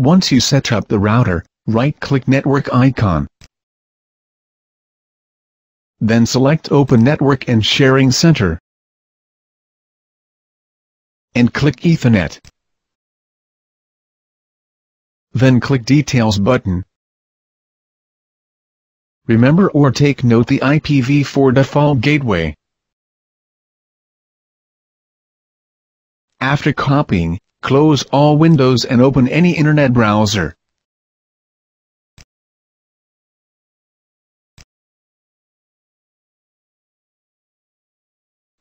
Once you set up the router, right-click Network icon. Then select Open Network and Sharing Center. And click Ethernet. Then click Details button. Remember or take note the IPv4 default gateway. After copying, close all windows and open any internet browser.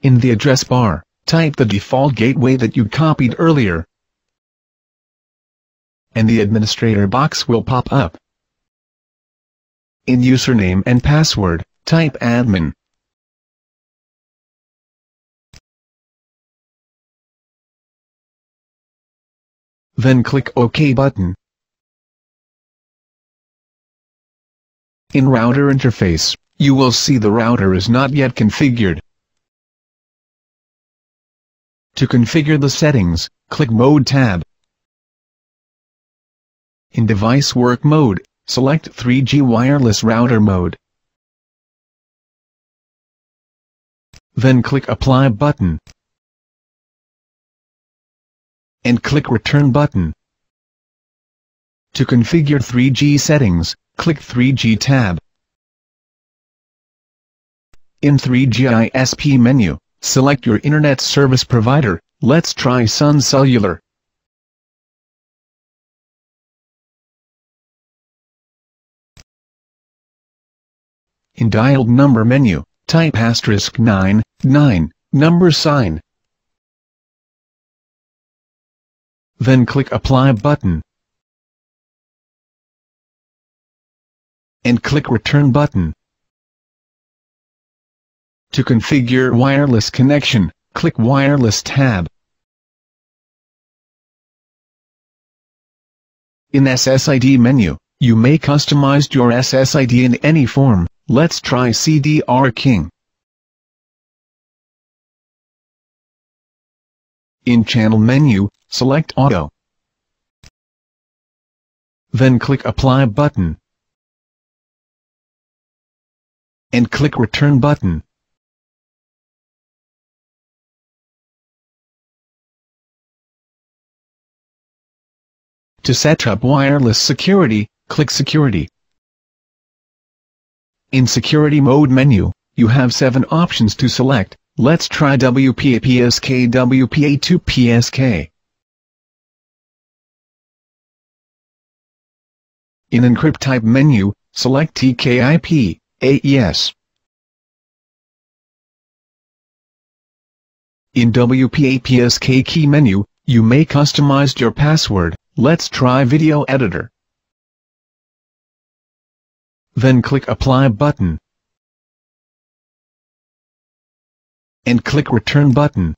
In the address bar, type the default gateway that you copied earlier. And the administrator box will pop up. In username and password, type admin. Then click OK button. In router interface, you will see the router is not yet configured. To configure the settings, click Mode tab. In Device Work Mode, select 3G Wireless Router Mode. Then click Apply button. And click Return button. To configure 3G settings, click 3G tab. In 3G ISP menu, Select your internet service provider, let's try Sun Cellular. In dialed number menu, type asterisk 9, 9, number sign. Then click Apply button. And click Return button. To configure wireless connection, click Wireless tab. In SSID menu, you may customize your SSID in any form, let's try CDR King. In Channel menu, select Auto. Then click Apply button. And click Return button. To set up wireless security, click Security. In Security Mode menu, you have 7 options to select, let's try WPA-PSK WPA2-PSK. In Encrypt Type menu, select TKIP, AES. In WPA-PSK key menu, you may customize your password. Let's try Video Editor. Then click Apply button. And click Return button.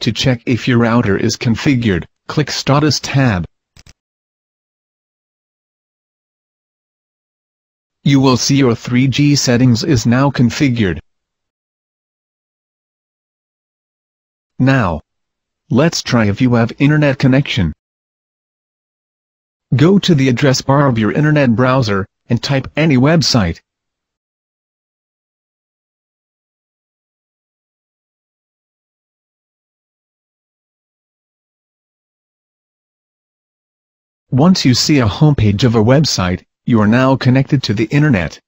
To check if your router is configured, click Status tab. You will see your 3G settings is now configured. Now, Let's try if you have internet connection. Go to the address bar of your internet browser, and type any website. Once you see a homepage of a website, you are now connected to the internet.